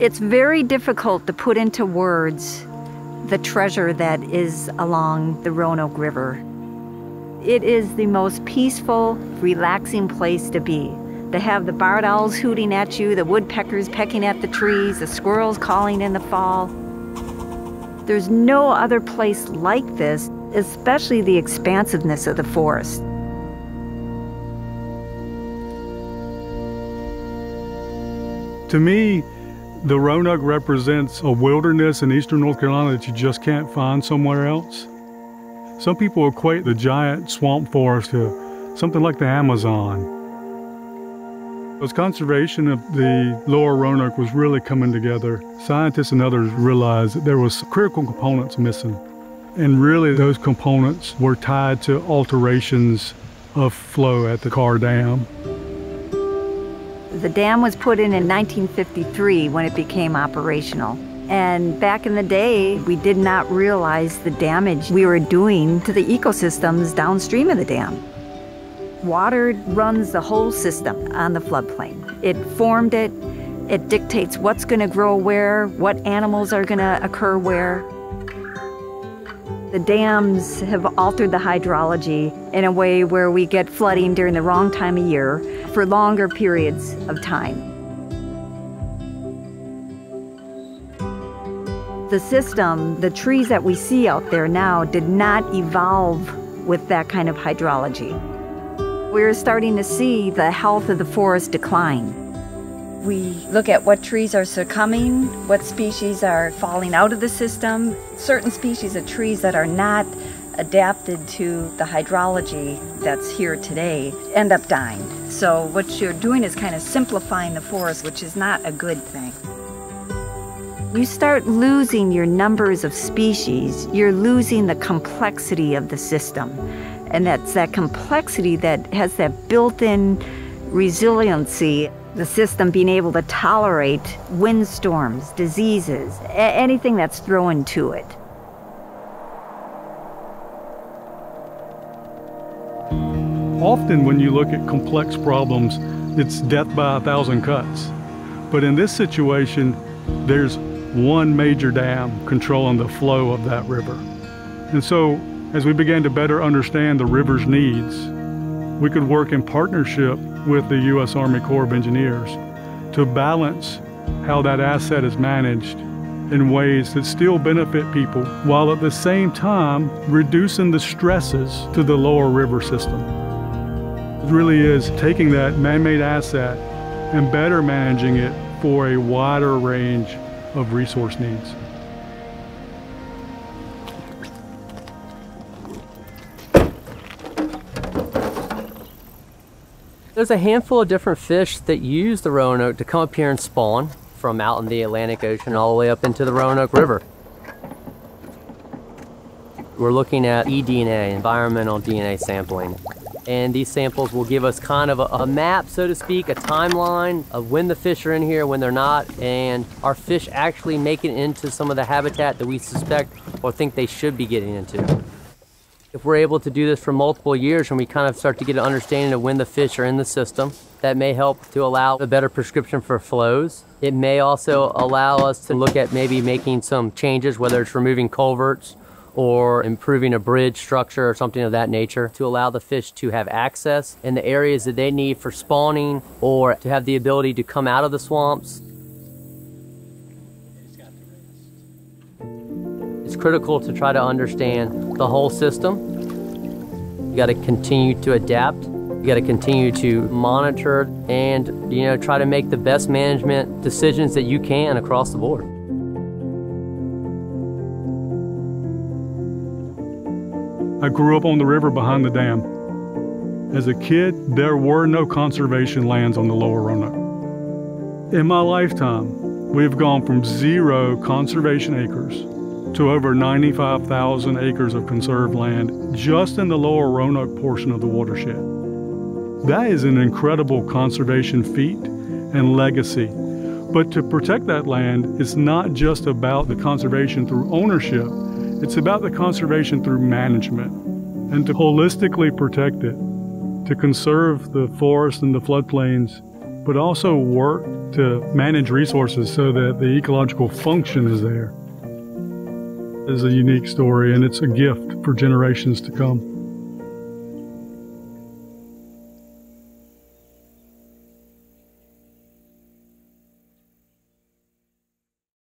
It's very difficult to put into words the treasure that is along the Roanoke River. It is the most peaceful, relaxing place to be. To have the barred owls hooting at you, the woodpeckers pecking at the trees, the squirrels calling in the fall. There's no other place like this, especially the expansiveness of the forest. To me, the Roanoke represents a wilderness in eastern North Carolina that you just can't find somewhere else. Some people equate the giant swamp forest to something like the Amazon. As conservation of the lower Roanoke was really coming together, scientists and others realized that there was critical components missing. And really those components were tied to alterations of flow at the Kerr Dam. The dam was put in in 1953 when it became operational. And back in the day, we did not realize the damage we were doing to the ecosystems downstream of the dam. Water runs the whole system on the floodplain. It formed it, it dictates what's going to grow where, what animals are going to occur where. The dams have altered the hydrology in a way where we get flooding during the wrong time of year for longer periods of time. The system, the trees that we see out there now, did not evolve with that kind of hydrology. We're starting to see the health of the forest decline. We look at what trees are succumbing, what species are falling out of the system. Certain species of trees that are not adapted to the hydrology that's here today end up dying. So what you're doing is kind of simplifying the forest, which is not a good thing. You start losing your numbers of species, you're losing the complexity of the system. And that's that complexity that has that built-in resiliency the system being able to tolerate windstorms, diseases, anything that's thrown to it. Often, when you look at complex problems, it's death by a thousand cuts. But in this situation, there's one major dam controlling the flow of that river. And so, as we began to better understand the river's needs, we could work in partnership with the U.S. Army Corps of Engineers to balance how that asset is managed in ways that still benefit people while at the same time reducing the stresses to the lower river system. It really is taking that man-made asset and better managing it for a wider range of resource needs. There's a handful of different fish that use the Roanoke to come up here and spawn from out in the Atlantic Ocean all the way up into the Roanoke River. We're looking at eDNA, environmental DNA sampling. And these samples will give us kind of a, a, map, so to speak, a timeline of when the fish are in here, when they're not, and are fish actually making it into some of the habitat that we suspect or think they should be getting into. If we're able to do this for multiple years and we kind of start to get an understanding of when the fish are in the system, that may help to allow a better prescription for flows. It may also allow us to look at maybe making some changes, whether it's removing culverts or improving a bridge structure or something of that nature to allow the fish to have access in the areas that they need for spawning or to have the ability to come out of the swamps It's critical to try to understand the whole system. You got to continue to adapt. You got to continue to monitor and you know try to make the best management decisions that you can across the board. I grew up on the river behind the dam. As a kid, there were no conservation lands on the lower Roanoke. In my lifetime, we have gone from zero conservation acres to over 95,000 acres of conserved land just in the lower Roanoke portion of the watershed. That is an incredible conservation feat and legacy. But to protect that land, it's not just about the conservation through ownership, it's about the conservation through management and to holistically protect it, to conserve the forest and the floodplains, but also work to manage resources so that the ecological function is there. Is a unique story and it's a gift for generations to come.